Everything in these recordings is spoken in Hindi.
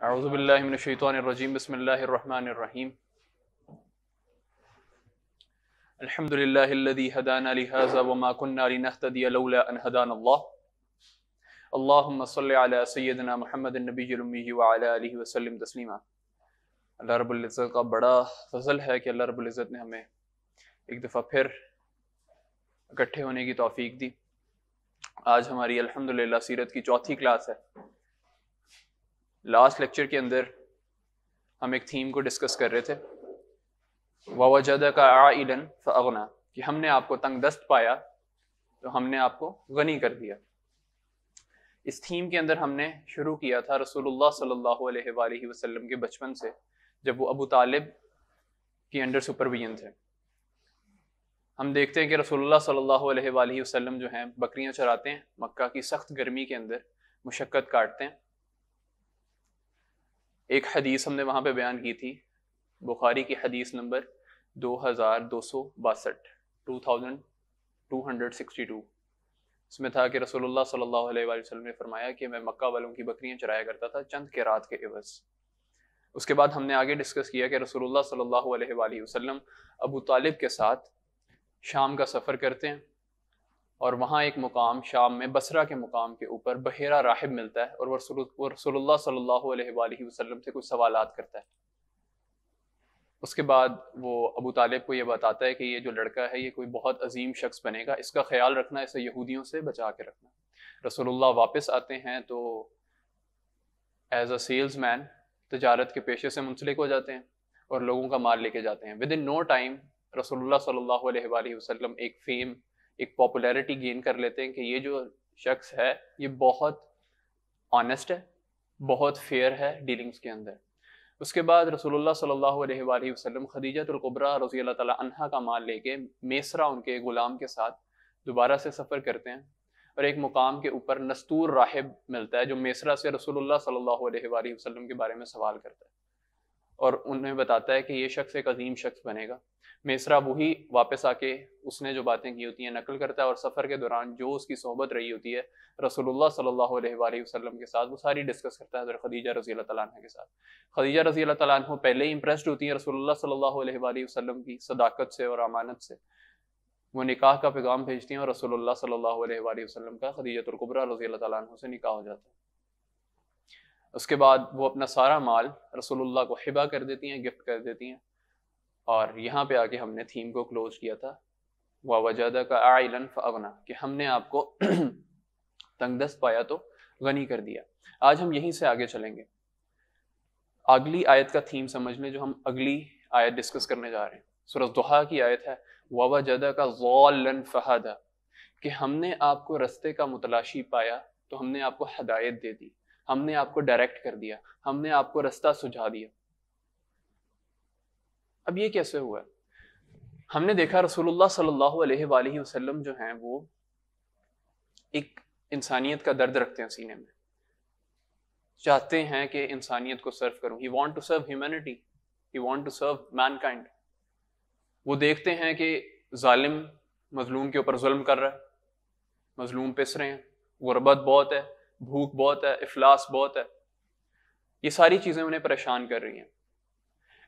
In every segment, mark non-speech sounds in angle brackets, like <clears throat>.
अज़बिल्लिनशैतरजीम बसमीम अल्हम्दुलिल्लाहिल्लज़ी हदाना लिहाज़ा वमा कुन्ना लिनहतदिय लौला अन हदाना अल्लाह अल्लाहुम्मा सल्लि अला सय्यिदिना मुहम्मदिन नबिय्यिल उम्मी व अला आलिहि व तस्लीमा अल्लाह रब्बुल इज़्ज़त का बड़ा फजल है कि अल्लाह रब्बुल इज़्ज़त ने हमें एक दफ़ा फिर इकट्ठे होने की तौफीक दी आज हमारी अल्हम्दुलिल्लाह सीरत की चौथी क्लास है लास्ट लेक्चर के अंदर हम एक थीम को डिस्कस कर रहे थे। वजद का कि हमने आपको तंग दस्त पाया तो हमने आपको गनी कर दिया। इस थीम के अंदर हमने शुरू किया था रसूलुल्लाह सल्लल्लाहु अलैहि वसल्लम के बचपन से, जब वो अबू तालिब की अंडर सुपरविजन थे। हम देखते हैं कि रसूलुल्लाह सल्लल्लाहु अलैहि वसल्लम जो हैं, बकरियाँ चराते हैं, मक्का की सख्त गर्मी के अंदर मुशक्क़त काटते हैं। एक हदीस हमने वहाँ पे बयान की थी, बुखारी की हदीस नंबर दो हज़ार दो सौ बासठ two thousand two hundred sixty two इसमें था कि रसोल्ला सल्लल्लाहु ने फरमाया कि मैं मक्का वालों की बकरियाँ चराया करता था चंद के रात के एवज उसके बाद हमने आगे डिस्कस किया कि रसोल्ला सल्लल्लाहु अलैहि वसल्लम अबू तालिब के साथ शाम का सफ़र करते हैं। और वहाँ एक मुकाम, शाम में बसरा के मुकाम के ऊपर बहेरा राहिब मिलता है और रसोल्ला सल्लल्लाहु वसल्लम से कुछ सवाल करता है। उसके बाद वो अबू तालिब को ये बताता है कि ये जो लड़का है, ये कोई बहुत अजीम शख्स बनेगा, इसका ख्याल रखना, इसे यहूदियों से बचा के रखना। रसोल्ला वापस आते हैं तो एज अ सेल्स मैन तजारत के पेशे से मुंसलिक हो जाते हैं और लोगों का माल लेके जाते हैं। विद इन नो टाइम रसोल्ला सल्लल्लाहु अलैहि वसल्लम एक फेम एक पॉपुलैरिटी गेन कर लेते हैं कि ये जो शख्स है, ये बहुत ऑनेस्ट है, बहुत फेयर है डीलिंग्स के अंदर। उसके बाद रसूलुल्लाह सल्लल्लाहु अलैहि वसल्लम खदीजतुल्कुबरा रज़ी अल्लाह का माल लेके मेसरा उनके गुलाम के साथ दोबारा से सफ़र करते हैं और एक मुकाम के ऊपर नस्तूर राहिब मिलता है, जो मेसरा से रसूलुल्लाह सल्लल्लाहु अलैहि वसल्लम के बारे में सवाल करता है। और उन्हें बताता है कि ये शख्स एक अजीम शख्स बनेगा। मेसरा वही वापस आके उसने जो बातें की होती हैं नकल करता है और सफ़र के दौरान जो उसकी सोहबत रही होती है, रसूलुल्लाह सल्लल्लाहु अलैहि वसल्लम के साथ, वो सारी डिस्कस करता है हज़र खदीजा रज़ी के साथ। खदीजा रज़ी तु पहले ही इंप्रेस्ड होती हैं रसूलुल्लाह सल्ला वसलम की सदाकत से और अमानत से। वो निकाह का पैगाम भेजती हैं और रसूलुल्लाह सल्लल्लाहु अलैहि वसल्लम का खदीजतुल्कुबरा रज़ी तु से निकाह हो जाता है। उसके बाद वो अपना सारा माल रसोल्ला को हिबा कर देती हैं, गिफ्ट कर देती हैं। और यहाँ पे आके हमने थीम को क्लोज किया था, व वजदा का आइलन फ़ना कि हमने आपको <clears throat> तंगदस्त पाया तो गनी कर दिया। आज हम यहीं से आगे चलेंगे। अगली आयत का थीम समझ लें जो हम अगली आयत डिस्कस करने जा रहे हैं। सूरज दुहा की आयत है वजदा का ज़ौलन फ़हदा कि हमने आपको रस्ते का मुतलाशी पाया तो हमने आपको हदायत दे दी। हमने आपको डायरेक्ट कर दिया, हमने आपको रास्ता सुझा दिया। अब ये कैसे हुआ? हमने देखा रसूलुल्लाह सल्लल्लाहु अलैहि वसल्लम जो हैं, वो एक इंसानियत का दर्द रखते हैं सीने में। चाहते हैं कि इंसानियत को सर्व करूँ। He want to serve humanity he want to serve mankind वो देखते हैं कि जालिम, मजलूम के ऊपर जुल्म कर रहा है, मजलूम पिस रहे हैं, गुर्बत बहुत है भूख बहुत है, इफलास बहुत है। ये सारी चीज़ें उन्हें परेशान कर रही हैं।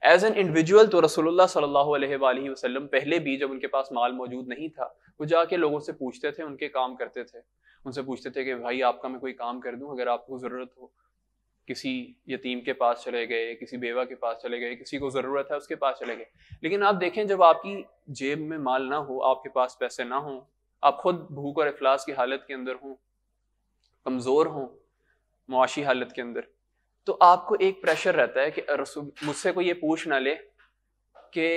एज एन इंडिविजुअल तो रसोल्ला सल्लल्लाहु अलैहि वसल्लम पहले भी जब उनके पास माल मौजूद नहीं था, वो जाके लोगों से पूछते थे, उनके काम करते थे। उनसे पूछते थे कि, भाई, आपका मैं कोई काम कर दूँ? अगर आपको ज़रूरत हो, किसी यतीम के पास चले गए, किसी बेवा के पास चले गए, किसी को ज़रूरत है, उसके पास चले गए। लेकिन आप देखें, जब आपकी जेब में माल ना हो, आपके पास पैसे ना हो, आप खुद भूख और अफलास की हालत के अंदर हों कमज़ोर हों मुआशी हालत के अंदर तो आपको एक प्रेशर रहता है कि मुझसे कोई ये पूछ ना ले कि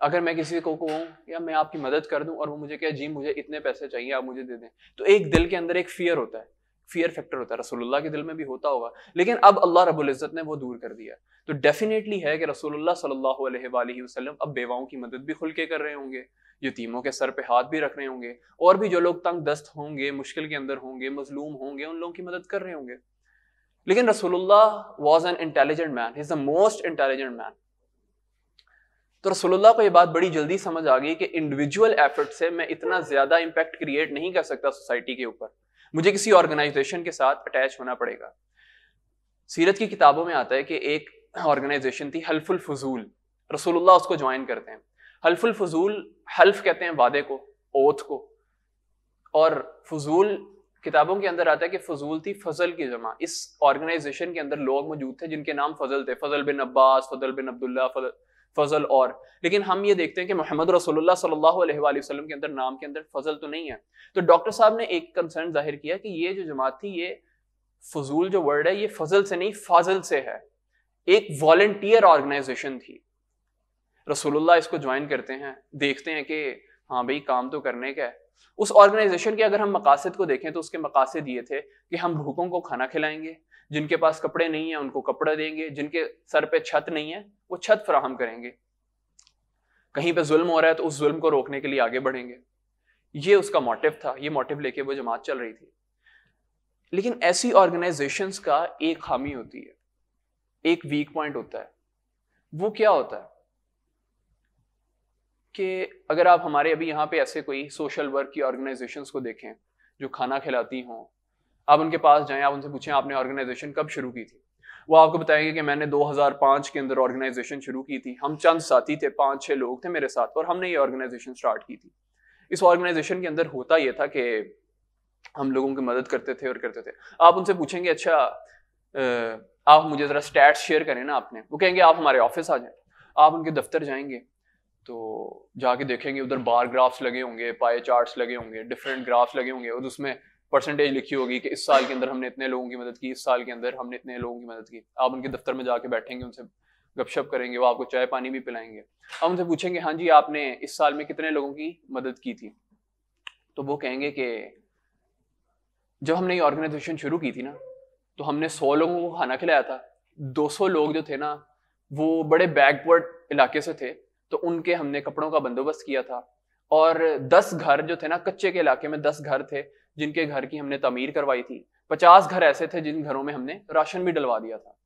अगर मैं किसी को कहूँ, या मैं आपकी मदद कर दूँ और वो मुझे कहे, जी, मुझे इतने पैसे चाहिए, आप मुझे दे दें। तो एक दिल के अंदर एक फियर होता है। फियर फैक्टर होता है, रसूलुल्लाह के दिल में भी होता होगा, लेकिन अब अल्लाह रब्बुल इज़्ज़त ने वो दूर कर दिया तो डेफिनेटली है कि रसूलुल्लाह सल्लल्लाहु अलैहि वसल्लम अब बेवाओं की मदद भी खुल के कर रहे होंगे, यतीमों के सर पे हाथ भी रख रहे होंगे, और भी जो लोग तंग दस्त होंगे, मुश्किल के अंदर होंगे, मजलूम होंगे, उन लोगों की मदद कर रहे होंगे। लेकिन रसूलुल्लाह was an intelligent man is the most intelligent man तो रसोल्ला को ये बात बड़ी जल्दी समझ आ गई कि इंडिविजुअल एफर्ट से मैं इतना ज़्यादा इम्पैक्ट क्रिएट नहीं कर सकता सोसाइटी के ऊपर। मुझे किसी ऑर्गेनाइजेशन के साथ अटैच होना पड़ेगा। सीरत की किताबों में आता है कि एक ऑर्गेनाइजेशन थी हल्फुल फजूल। रसूलुल्लाह उसको ज्वाइन करते हैं। हल्फुल फजूल, हल्फ कहते हैं वादे को ओथ को। और फजूल किताबों के अंदर आता है कि फजूल थी फजल की जमा। इस ऑर्गेनाइजेशन के अंदर लोग मौजूद थे जिनके नाम फजल थे। फजल बिन अब्बास, फजल बिन अब्दुल्ला, फजल फजल और। लेकिन हम ये देखते हैं कि मोहम्मद रसोल्ला सल्लल्लाहु के अंदर, नाम के अंदर फजल तो नहीं है। तो डॉक्टर साहब ने एक कंसर्न ज़ाहिर किया कि ये जो जमात थी, ये फजूल जो वर्ड है, ये फजल से नहीं, फाजल से है। एक वॉल्टियर ऑर्गेनाइजेशन थी। रसोल्ला इसको ज्वाइन करते हैं, देखते हैं कि हाँ भाई, काम तो करने का है। उस ऑर्गेनाइजेशन के अगर हम मकासद को देखें तो उसके मकासद ये थे कि हम भूखों को खाना खिलाएँगे जिनके पास कपड़े नहीं है, उनको कपड़ा देंगे, जिनके सर पे छत नहीं है, वो छत फराहम करेंगे। कहीं पे जुल्म हो रहा है तो उस जुल्म को रोकने के लिए आगे बढ़ेंगे। ये उसका मोटिव था, ये मोटिव लेके वो जमात चल रही थी। लेकिन ऐसी ऑर्गेनाइजेशंस का एक खामी होती है, एक वीक पॉइंट होता है। वो क्या होता है? कि अगर आप हमारे अभी यहाँ पे ऐसे कोई सोशल वर्क की ऑर्गेनाइजेशंस को देखें, जो खाना खिलाती हों आप उनके पास जाएँ, आप उनसे पूछें, आपने ऑर्गेनाइजेशन कब शुरू की थी? वो आपको बताएँगे कि मैंने 2005 के अंदर ऑर्गेनाइजेशन शुरू की थी। हम चंद साथी थे पाँच छह लोग थे मेरे साथ, और हमने ये ऑर्गेनाइजेशन स्टार्ट की थी। इस ऑर्गेनाइजेशन के अंदर होता यह था कि हम लोगों की मदद करते थे और करते थे। आप उनसे पूछेंगे अच्छा आप मुझे ज़रा स्टैट्स शेयर करें ना आपने। वो कहेंगे, आप हमारे ऑफ़िस आ जाए। आप उनके दफ्तर जाएँगे। तो जाके देखेंगे, उधर बार ग्राफ्स लगे होंगे पाए चार्ट्स लगे होंगे डिफरेंट ग्राफ्स लगे होंगे, और उसमें परसेंटेज लिखी होगी कि इस साल के अंदर हमने इतने लोगों की मदद की, इस साल के अंदर हमने इतने लोगों की मदद की। आप उनके दफ्तर में जाके बैठेंगे, उनसे गपशप करेंगे, वो आपको चाय पानी भी पिलाएँगे। आप उनसे पूछेंगे हाँ जी, आपने इस साल में कितने लोगों की मदद की थी? तो वो कहेंगे कि जब हमने ये ऑर्गेनाइजेशन शुरू की थी ना तो हमने सौ लोगों को खाना खिलाया था। दो सौ लोग जो थे ना, वो बड़े बैकवर्ड इलाके से थे तो उनके हमने कपड़ों का बंदोबस्त किया था। और दस घर जो थे ना, कच्चे के इलाके में दस घर थे जिनके घर की हमने तमीर करवाई थी। पचास घर ऐसे थे जिन घरों में हमने राशन भी डलवा दिया था।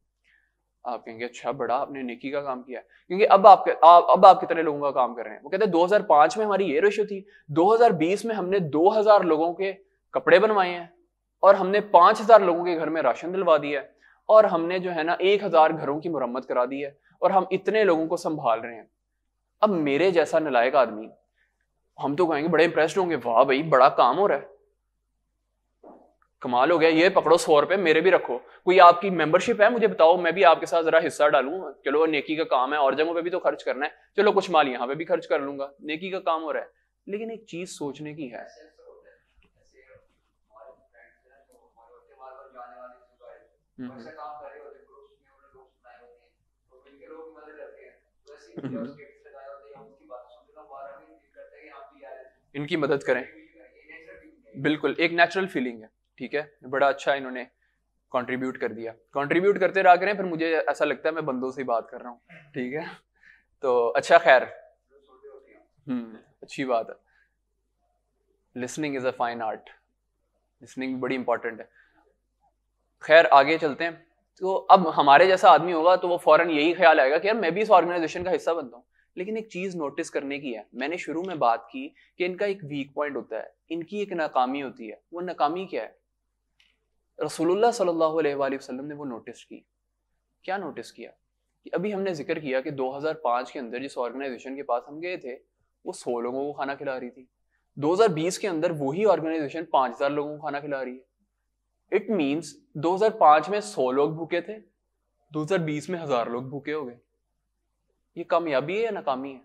आप कहेंगे अच्छा बड़ा, आपने नेकी का काम किया क्योंकि अब आपके, आप, अब आप कितने लोगों का काम कर रहे हैं? वो कहते हैं 2005 में हमारी ये रेशो थी। 2020 में हमने 2000 लोगों के कपड़े बनवाए हैं और हमने 5000 लोगों के घर में राशन दिलवा दिया है और हमने जो है ना एक हज़ार घरों की मुरम्मत करा दी है और हम इतने लोगों को संभाल रहे हैं। अब मेरे जैसा नलायक आदमी, हम तो कहेंगे बड़े इंप्रेस्ड होंगे, वाह भाई, बड़ा काम हो रहा है। कमाल हो गया, ये पकड़ो सौ रुपए, मेरे भी रखो। कोई आपकी मेंबरशिप है, मुझे बताओ, मैं भी आपके साथ जरा हिस्सा डालू। चलो, नेकी का काम है, और जगहों पे भी तो खर्च करना है। चलो, कुछ माल यहाँ पे भी खर्च कर लूँगा। नेकी का काम हो रहा है। लेकिन एक चीज़ सोचने की है। इनकी मदद करें। बिल्कुल, एक नेचुरल फीलिंग है। ठीक है? बड़ा अच्छा इन्होंने कंट्रीब्यूट कर दिया। कंट्रीब्यूट करते रहा करें फिर मुझे ऐसा लगता है मैं बंदों से ही बात कर रहा हूँ। ठीक है? तो अच्छा खैर। हम्म अच्छी बात है। Listening is a fine art listening बड़ी इंपॉर्टेंट है। खैर, आगे चलते हैं। तो अब हमारे जैसा आदमी होगा तो वो फ़ौरन यही ख्याल आएगा कि यार, मैं भी इस ऑर्गेनाइजेशन का हिस्सा बनता हूँ। लेकिन एक चीज़ नोटिस करने की है। मैंने शुरू में बात की कि इनका एक वीक पॉइंट होता है। इनकी एक नाकामी होती है। वो नाकामी क्या है? रसूलुल्लाह सल्लल्लाहु अलैहि वसल्लम ने वो नोटिस की। क्या नोटिस किया? कि अभी हमने ज़िक्र किया कि 2005 के अंदर जिस ऑर्गेनाइजेशन के पास हम गए थे, वो सौ लोगों को खाना खिला रही थी। 2020 के अंदर वही ऑर्गेनाइजेशन 5000 लोगों को खाना खिला रही है। इट मींस 2005 में 100 लोग भूखे थे 2020 में हज़ार लोग भूखे हो गए। ये कामयाबी है या नाकामी है?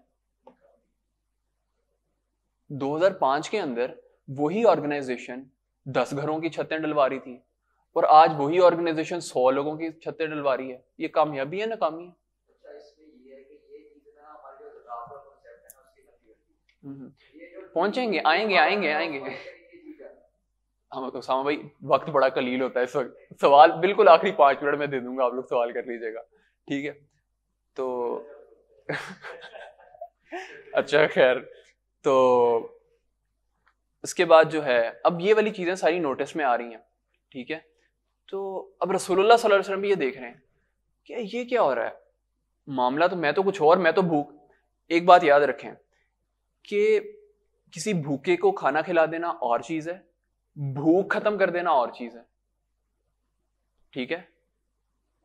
2005 के अंदर वही ऑर्गेनाइजेशन 10 घरों की छतें डलवा रही थी। और आज वही ऑर्गेनाइजेशन सौ लोगों की छतें डलवा रही है। ये कामयाबी है नाकामी है? हम्म। पहुँचेंगे आएँगे आएँगे आएँगे। हम तो सामा भाई वक्त बड़ा कलील होता है इस वक्त। सवाल बिल्कुल आखिरी पाँच मिनट में दे दूँगा आप लोग सवाल कर लीजिएगा। ठीक है? तो <laughs> अच्छा खैर। तो इसके बाद जो है अब ये वाली चीज़ें सारी नोटिस में आ रही हैं। ठीक है? तो अब रसूलुल्लाह सल्लल्लाहु अलैहि वसल्लम भी ये देख रहे हैं क्या ये क्या हो रहा है? मामला तो मैं तो कुछ और, मैं तो भूख। एक बात याद रखें कि किसी भूखे को खाना खिला देना और चीज़ है, भूख खत्म कर देना और चीज़ है। ठीक है?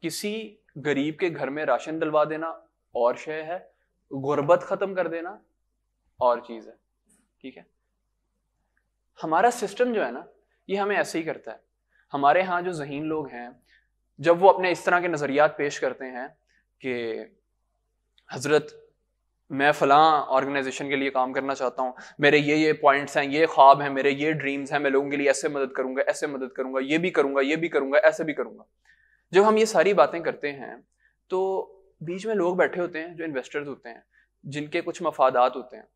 किसी गरीब के घर में राशन डलवा देना और शय है, गुर्बत खत्म कर देना और चीज़ है। ठीक है? हमारा सिस्टम जो है ना, ये हमें ऐसे ही करता है। हमारे यहाँ जो जहीन लोग हैं, जब वो अपने इस तरह के नज़रियात पेश करते हैं कि, हज़रत, मैं फ़लाँ ऑर्गेनाइजेशन के लिए काम करना चाहता हूँ, मेरे ये ये पॉइंट्स हैं, ये ख्वाब हैं, मेरे ये ड्रीम्स हैं, मैं लोगों के लिए ऐसे मदद करूँगा, ऐसे मदद करूँगा, ये भी करूँगा, ये भी करूँगा, ऐसे भी करूँगा। जब हम ये सारी बातें करते हैं तो बीच में लोग बैठे होते हैं, जो इन्वेस्टर्स होते हैं, जिनके कुछ मफादात होते हैं।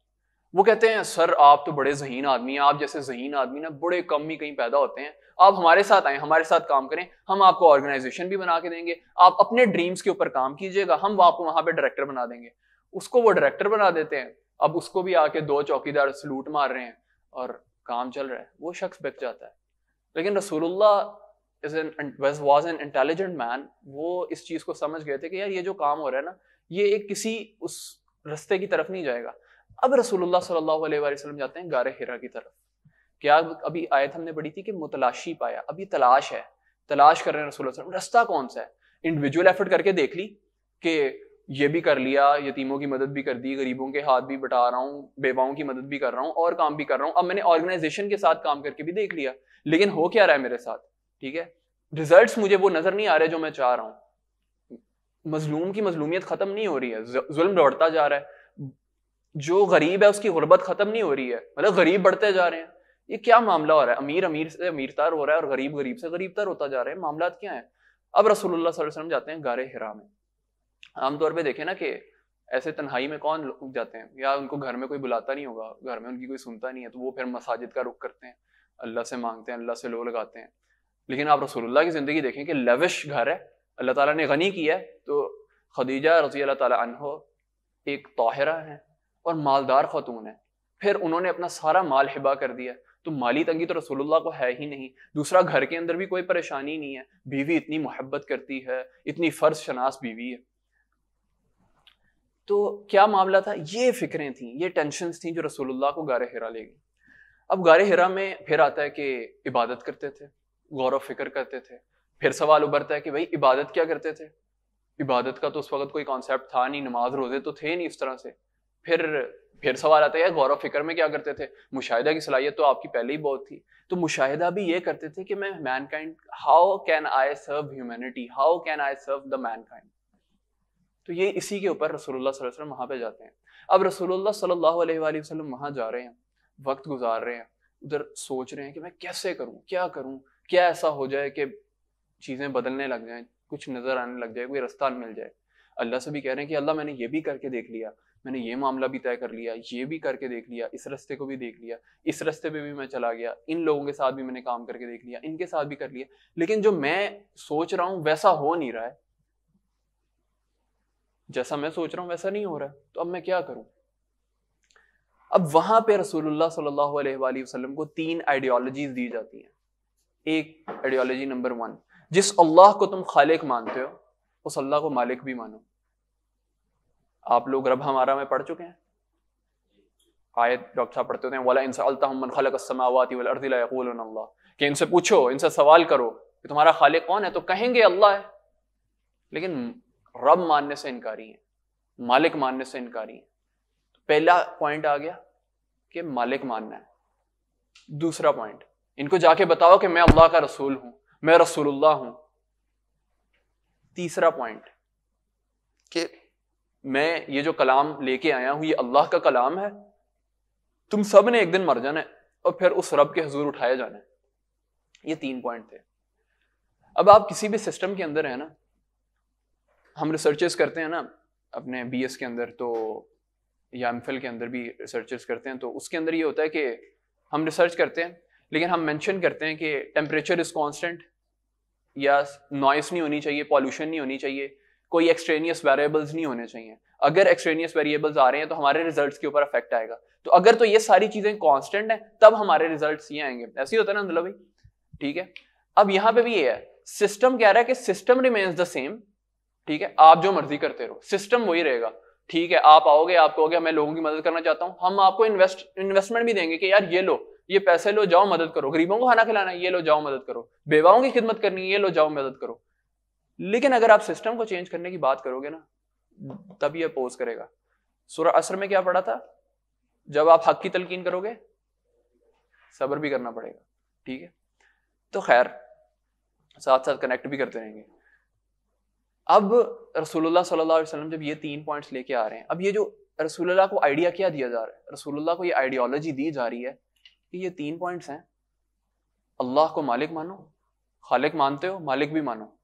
वो कहते हैं, सर, आप तो बड़े जहीन आदमी हैं, आप जैसे जहीन आदमी ना, बड़े कम ही कहीं पैदा होते हैं आप हमारे साथ आए, हमारे साथ काम करें, हम आपको ऑर्गेनाइजेशन भी बना के देंगे, आप अपने ड्रीम्स के ऊपर काम कीजिएगा, हम आपको वहाँ पर डायरेक्टर बना देंगे। उसको वो डायरेक्टर बना देते हैं, अब उसको भी आके दो चौकीदार सलूट मार रहे हैं और काम चल रहा है, वो शख्स बिक जाता है। लेकिन रसूलुल्लाह वॉज़ एन इंटेलिजेंट मैन वो इस चीज़ को समझ गए थे कि यार ये जो काम हो रहा है ना, ये एक किसी उस रस्ते की तरफ़ नहीं जाएगा। अब रसूलुल्लाह सल्लल्लाहु अलैहि वसल्लम जाते हैं गारे हिरा की तरफ़। क्या अभी आयत हमने पढ़ी थी कि मुतलाशी पाया? अभी तलाश है। तलाश कर रहे हैं रसूल रास्ता कौन सा है? इंडिविजुअल एफर्ट करके देख ली कि ये भी कर लिया, यतीमों की मदद भी कर दी, गरीबों के हाथ भी बटा रहा हूँ, बेवाओं की मदद भी कर रहा हूँ, और काम भी कर रहा हूँ। अब मैंने ऑर्गेनाइजेशन के साथ काम करके भी देख लिया, लेकिन हो क्या रहा है मेरे साथ? ठीक है? रिजल्ट्स मुझे वो नज़र नहीं आ रहे जो मैं चाह रहा हूँ। मजलूम की मजलूमियत खत्म नहीं हो रही है। जुल्म बढ़ता जा रहा है। जो गरीब है उसकी गुर्बत खत्म नहीं हो रही है। मतलब गरीब बढ़ते जा रहे हैं। ये क्या मामला हो रहा है? अमीर अमीर से अमीरतर हो रहा है और गरीब गरीब से गरीबतर होता जा रहा है। मामला क्या है? अब रसूलुल्लाह सल्लल्लाहु अलैहि वसल्लम जाते हैं गारे हिरा में। आमतौर पे देखें ना कि ऐसे तन्हाई में कौन लोग जाते हैं? या उनको घर में कोई बुलाता नहीं होगा, घर में उनकी कोई सुनता नहीं है तो वो फिर मसाजिद का रुख करते हैं। अल्लाह से मांगते हैं, अल्लाह से लो लगाते हैं। लेकिन आप रसूलुल्लाह की ज़िंदगी देखें कि लविश घर है, अल्लाह ताला ने गनी किया है तो खदीजा रज़ी अल्लाह ताला अनहो एक ताहिरा है और मालदार खातून है। फिर उन्होंने अपना सारा माल हिबा कर दिया। तो माली तंगी तो रसूलुल्लाह को है ही नहीं। दूसरा, घर के अंदर भी कोई परेशानी नहीं है। बीवी इतनी मोहब्बत करती है, इतनी फ़र्ज़ शनास बीवी है। तो क्या मामला था? ये फिक्रें थी, ये टेंशन थी जो रसूलुल्लाह को गारे हिरा ले गई अब गारे हिरा में फिर आता है कि इबादत करते थे, गौर फ़िक्र करते थे। फिर सवाल उभरता है कि भाई, इबादत क्या करते थे? इबादत का तो उस वक्त कोई कॉन्सेप्ट था नहीं, नमाज़ रोज़े तो थे नहीं इस तरह से। फिर फिर सवाल आता है गौर फ़िक्र में क्या करते थे? मुशाहिदा की सलाहियत तो आपकी पहले ही बहुत थी। तो मुशाहिदा भी ये करते थे कि मैं mankind how can I serve humanity how can I serve the mankind तो ये इसी के ऊपर रसूलुल्लाह सल्लल्लाहु अलैहि वसल्लम वहाँ पे जाते हैं। अब रसूलुल्लाह सल्लल्लाहु अलैहि वसल्लम वहाँ जा रहे हैं, वक्त गुजार रहे हैं, उधर सोच रहे हैं कि मैं कैसे करूँ, क्या करूँ, क्या ऐसा हो जाए कि चीज़ें बदलने लग जाएँ, कुछ नज़र आने लग जाए, कोई रास्ता मिल जाए। अल्लाह से भी कह रहे हैं कि, अल्लाह, मैंने ये भी करके देख लिया मैंने ये मामला भी तय कर लिया, ये भी करके देख लिया, इस रास्ते को भी देख लिया, इस रास्ते पे भी मैं चला गया, इन लोगों के साथ भी मैंने काम करके देख लिया, इनके साथ भी कर लिया। लेकिन जो मैं सोच रहा हूँ वैसा हो नहीं रहा है। जैसा मैं सोच रहा हूँ वैसा नहीं हो रहा है। तो अब मैं क्या करूँ? अब वहाँ पे रसूलुल्लाह सल्लल्लाहु अलैहि वसल्लम को तीन आइडियोलॉजीज दी जाती हैं। एक आइडियोलॉजी नंबर वन जिस अल्लाह को तुम खालिक मानते हो, उस अल्लाह को मालिक भी मानो। आप लोग रब हमारा में पढ़ चुके हैं। आयत डॉक्टर साहब पढ़ते होते हैं, वाला इनसे अल्तामन खलक समावाती वल अर्दिला अल्लाह। कि इनसे पूछो, इनसे सवाल करो कि तुम्हारा खालिक कौन है? तो कहेंगे अल्लाह है। लेकिन रब मानने से इनकारी है, मालिक मानने से इनकारी है। तो पहला पॉइंट आ गया कि मालिक मानना है। दूसरा पॉइंट इनको जाके बताओ कि मैं अल्लाह का रसूल हूँ, मैं रसूलुल्लाह हूँ। तीसरा पॉइंट कि मैं ये जो कलाम लेके आया हूँ, ये अल्लाह का कलाम है। तुम सबने एक दिन मर जाना है और फिर उस रब के हजूर उठाया जाना है। ये तीन पॉइंट थे। अब आप किसी भी सिस्टम के अंदर है ना, हम रिसर्चेस करते हैं ना, अपने बीएस के अंदर तो या एम के अंदर भी रिसर्चेस करते हैं तो उसके अंदर ये होता है कि हम रिसर्च करते हैं, लेकिन हम मेंशन करते हैं कि टेम्परेचर इज़ कांस्टेंट या नॉइस नहीं होनी चाहिए पॉल्यूशन नहीं होनी चाहिए कोई एक्सट्रेनियस वेरिएबल्स नहीं होने चाहिए। अगर एक्सट्रेनियस वेरिएबल्स आ रहे हैं तो हमारे रिजल्ट्स के ऊपर अफेक्ट आएगा। तो अगर तो ये सारी चीज़ें कॉन्स्टेंट है, तब हमारे रिजल्ट्स ये आएँगे। ऐसे ही होता है ना अंदला भाई। ठीक है? अब यहाँ पे भी ये है। सिस्टम कह रहा है कि सिस्टम रिमेन्स द सेम ठीक है? आप जो मर्ज़ी करते रहो। सिस्टम वही रहेगा। ठीक है? आप आओगे, आप कहोगे, मैं लोगों की मदद करना चाहता हूँ। हम आपको इन्वेस्ट इन्वेस्टमेंट भी देंगे कि, यार, ये लो। ये पैसे लो, जाओ, मदद करो। गरीबों को खाना खिलाना ये लो, जाओ, मदद करो। बेवाओं की खिदमत करनी है, ये लो, जाओ, मदद करो। लेकिन अगर आप सिस्टम को चेंज करने की बात करोगे ना तब ये अपोज करेगा। सूर्य असर में क्या पढ़ा था? जब आप हक की तलकीन करोगे, सब्र भी करना पड़ेगा, ठीक है? तो खैर साथ साथ कनेक्ट भी करते रहेंगे। अब रसूलुल्लाह सल्लल्लाहु अलैहि वसल्लम जब ये तीन पॉइंट्स लेके आ रहे हैं, अब ये जो रसूलुल्लाह को आइडिया क्या दिया जा रहा है? रसूलुल्लाह को ये आइडियोलॉजी दी जा रही है कि ये तीन पॉइंट्स हैं। अल्लाह को मालिक मानो, खालिक मानते हो, मालिक भी मानो।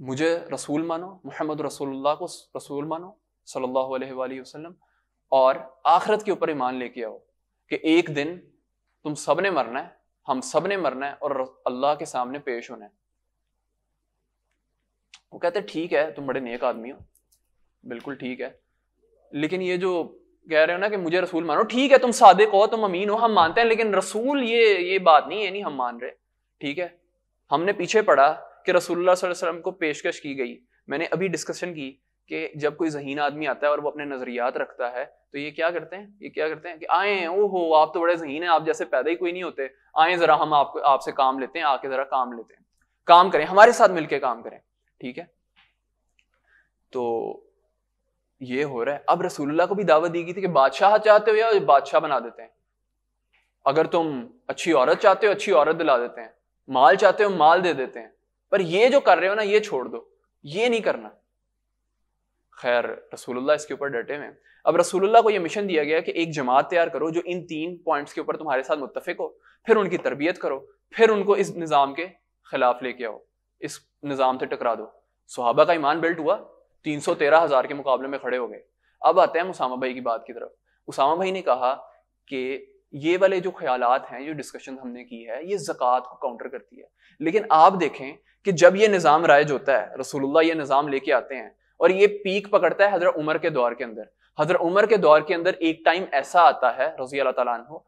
मुझे रसूल मानो, मोहम्मद रसूलुल्लाह को रसूल मानो, सल्लल्लाहु अलैहि वसल्लम, और आखरत के ऊपर ईमान लेके आओ कि एक दिन तुम सबने मरना है, हम सबने मरना है, और अल्लाह के सामने पेश होना है। वो कहते ठीक है, तुम बड़े नेक आदमी हो। बिल्कुल ठीक है। लेकिन ये जो कह रहे हो ना कि मुझे रसूल मानो, ठीक है, तुम सादिक हो, तुम अमीन हो, हम मानते हैं, लेकिन रसूल ये ये बात नहीं है नहीं हम मान रहे। ठीक है? हमने पीछे पढ़ा कि रसूलुल्लाह वसल्लम को पेशकश की गई। मैंने अभी डिस्कशन की कि जब कोई जहीन आदमी आता है और वो अपने नजरियात रखता है तो ये क्या करते हैं? ये क्या करते हैं कि आए ओहो, आप तो बड़े जहीन हैं, आप जैसे पैदा ही कोई नहीं होते। आए जरा हम आपको आपसे काम लेते हैं, आके जरा काम लेते हैं। काम करें, हमारे साथ मिलकर काम करें, ठीक है? तो ये हो रहा है। अब रसूलुल्लाह को भी दावत दी गई थी कि बादशाह चाहते हो या बादशाह बना देते हैं? अगर तुम अच्छी औरत चाहते हो, अच्छी औरत दिला देते हैं। माल चाहते हो, माल दे देते हैं। पर ये जो कर रहे हो ना, ये छोड़ दो। ये नहीं करना। खैर, रसूलुल्लाह इसके ऊपर डटे हुए अब रसूलुल्लाह को ये मिशन दिया गया कि एक जमात तैयार करो जो इन तीन पॉइंट्स के ऊपर तुम्हारे साथ मुतफिक हो। फिर उनकी तरबियत करो। फिर उनको इस निज़ाम के खिलाफ लेके आओ। इस निज़ाम से टकरा दो। सुहाबा का ईमान बिल्ट हुआ। तीन सौ तेरह हज़ार के मुकाबले में खड़े हो गए। अब आते हैं उसामा भाई की बात की तरफ़। उसामा भाई ने कहा कि ये वाले जो ख्यालात हैं, जो डिस्कशन हमने की है, ये जक़ात को काउंटर करती है। लेकिन आप देखें कि जब ये निज़ाम राइज होता है, रसूलुल्लाह ये निज़ाम लेके आते हैं और ये पीक पकड़ता है हज़रत उमर के दौर के अंदर। हज़रत उमर के दौर के अंदर एक टाइम ऐसा आता है रज़ी अल्लाह हो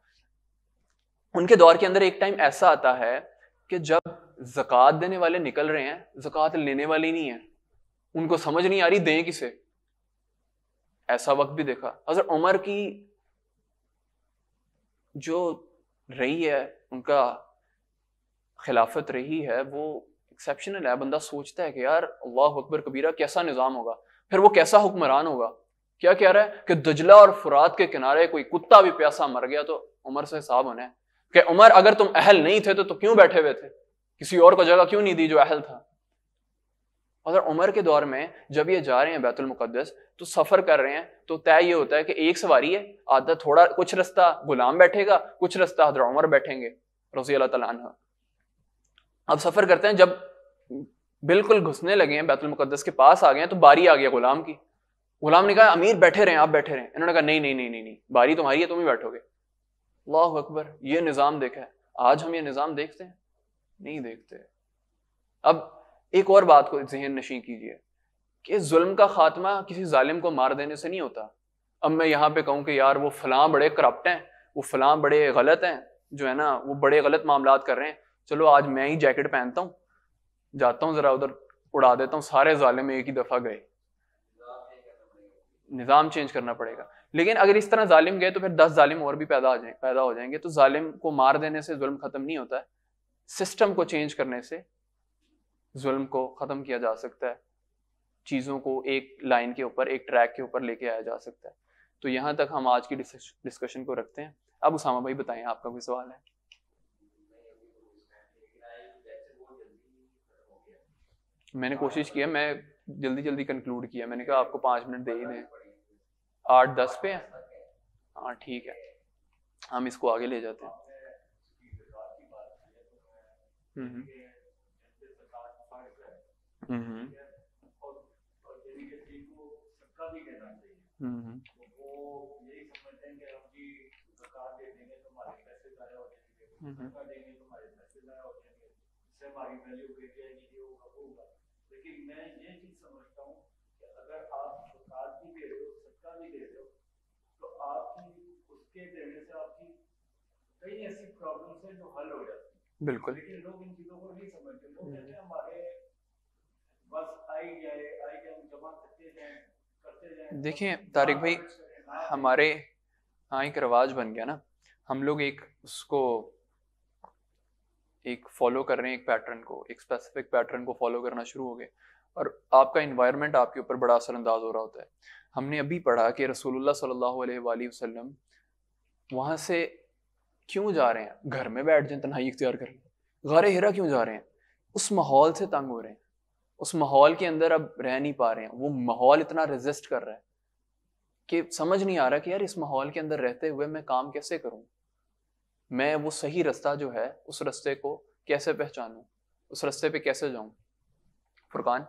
उनके दौर के अंदर एक टाइम ऐसा आता है कि जब जक़ात देने वाले निकल रहे हैं, जक़ात लेने वाली नहीं है, उनको समझ नहीं आ रही दें किसे? ऐसा वक्त भी देखा। हज़रत उमर की जो रही है उनका खिलाफत रही है वो एक्सेप्शनल है। बंदा सोचता है कि यार अल्लाह अकबर कबीरा कैसा निज़ाम होगा? फिर वो कैसा हुक्मरान होगा? क्या कह रहा है कि दजला और फुरात के किनारे कोई कुत्ता भी प्यासा मर गया तो उमर से हिसाब होना है? कि उमर अगर तुम अहल नहीं थे तो, तो क्यों बैठे हुए थे? किसी और को जगह क्यों नहीं दी जो अहल था? अगर उमर के दौर में जब ये जा रहे हैं बैतुल मुकद्दस तो सफ़र कर रहे हैं तो तय ये होता है कि एक सवारी है, आधा थोड़ा, कुछ रास्ता गुलाम बैठेगा, कुछ रास्ता हजर उमर बैठेंगे रज़ी अल्लाह अब सफ़र करते हैं, जब बिल्कुल घुसने लगे हैं बैतुल मुकद्दस के पास आ गए हैं तो बारी आ गया गुलाम की। गुलाम ने कहा, अमीर बैठे रहे आप बैठे रहे इन्होंने कहा, नहीं नहीं नहीं नहीं नहीं, बारी तुम्हारी है, तुम ही बैठोगे। अल्लाह अकबर, ये निज़ाम देखा है। आज हम ये निज़ाम देखते हैं? नहीं देखते। अब एक और बात को जहन नशी कीजिए कि जुल्म का खात्मा किसी जालिम को मार देने से नहीं होता। अब मैं यहाँ पे कहूँ कि यार वो फलां बड़े करप्ट हैं, वो फलां बड़े गलत हैं, जो है ना, वो बड़े गलत मामला कर रहे हैं। चलो आज मैं ही जैकेट पहनता हूँ, जाता हूँ जरा उधर, उड़ा देता हूँ, सारे जालिम एक ही दफ़ा गए। निज़ाम चेंज करना पड़ेगा। लेकिन अगर इस तरह जालिम गए तो फिर दस जालिम और भी पैदा हो जाए, पैदा हो जाएँगे। तो जालिम को मार देने से जुल्म ख़त्म नहीं होता है। सिस्टम को चेंज करने से जुल्म को ख़त्म किया जा सकता है। चीज़ों को एक लाइन के ऊपर, एक ट्रैक के ऊपर लेके आया जा सकता है। तो यहाँ तक हम आज की डिस्कशन को रखते हैं। अब उसामा भाई बताएँ, आपका कोई सवाल है? मैंने कोशिश किया, मैं जल्दी जल्दी कंक्लूड किया। मैंने कहा आपको पाँच मिनट दे ही दें। आठ दस पे हाँ ठीक है। हम इसको आगे ले जाते हैं। हम्म हम्म। लेकिन मैं ये चीज़ समझता हूँ कि अगर आप सरकार भी दे रहे हो सत्ता भी दे रहे हो तो आपकी उसके देने से आपकी कई ऐसी प्रॉब्लम्स हैं जो हल हो जाती बिल्कुल। लेकिन लोग इन चीज़ों को नहीं समझते। लोग कहते हैं हमारे बस आई जाए आई जाए जमा करते जाए करते जाए देखें तारिक भाई, हमारे हाँ एक रवाज बन गया ना। हम लोग एक उसको एक फॉलो कर रहे हैं, एक पैटर्न को, एक स्पेसिफिक पैटर्न को फॉलो करना शुरू हो गए। और आपका इन्वायरमेंट आपके ऊपर बड़ा असरअंदाज हो रहा होता है। हमने अभी पढ़ा कि रसूलुल्लाह सल्लल्लाहु अलैहि वसल्लम वहाँ से क्यों जा रहे हैं? घर में बैठ जाए, तनहाई इख्तियार कर गार हिरा क्यों जा रहे हैं? उस माहौल से तंग हो रहे हैं। उस माहौल के अंदर अब रह नहीं पा रहे हैं। वो माहौल इतना रेजिस्ट कर रहा है कि समझ नहीं आ रहा कि यार इस माहौल के अंदर रहते हुए मैं काम कैसे करूँ? मैं वो सही रास्ता जो है, उस रास्ते को कैसे पहचानूं? उस रास्ते पे कैसे जाऊँ? फुरकान?